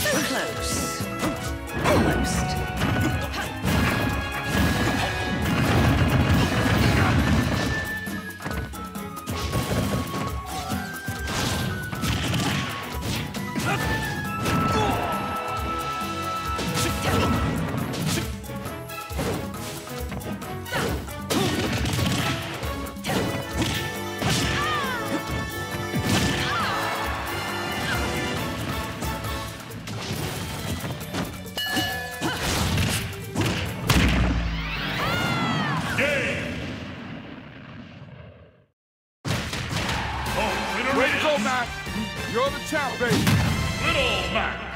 So close. Ready, to go, Mac. You're the champ, baby. Little Mac.